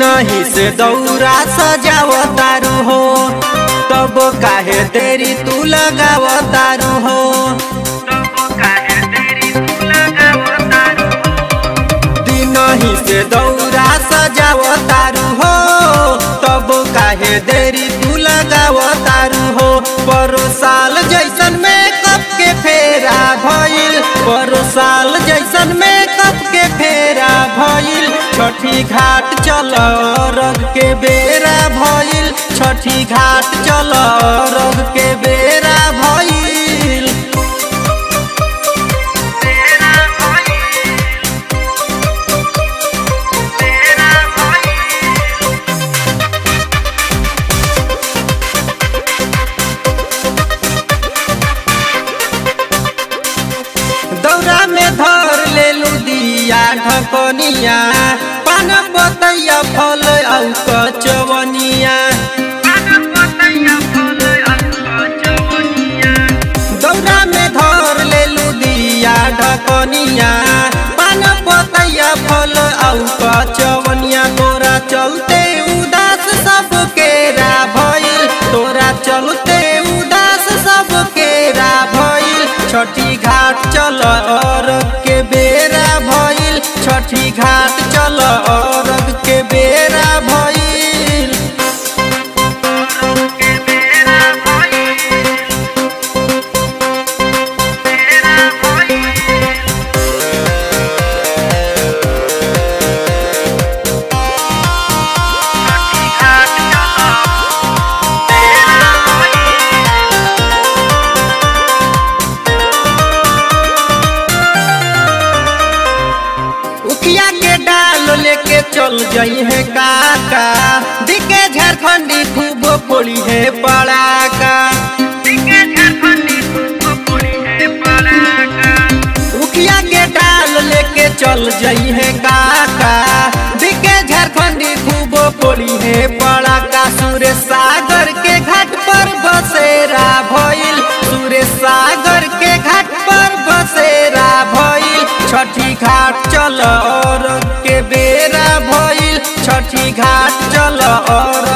नहीं से दौरा सजाव तारू हो? तब काहे तेरी तू लगाव तारू हो? नहीं से दौरा सजाव तारू हो, तब काहे देरी तू लगाव तारू हो? परो साल जैसन मेकअप के फेरा भइल, परो साल जैसन भइल छठी घाट चल रग के बेरा भइल। छठी घाट चल रग के ढकनिया पान बतैया फल औ कचवनिया दौरा में धर ले लुदिया ढकनिया। पान बतैया फल औ कचवनिया तोरा चलते चल जाई है काका। दिखे झारखंडी खूब पड़ी है पड़ाका। उखिया के डाल लेके चल जाई है काका oh,